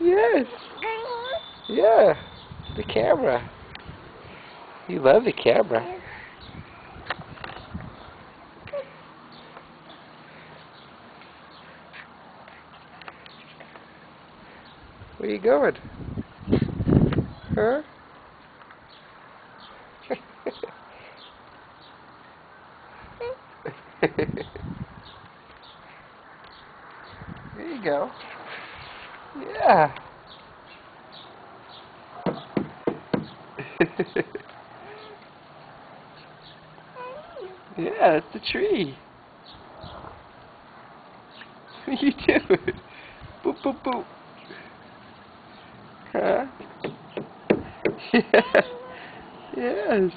Yes. Yeah. The camera. You love the camera. Where you going? Huh? there you go. Yeah. yeah, it's the tree. What are you doing? Boop, boop, boop. Huh? Yeah. Yes.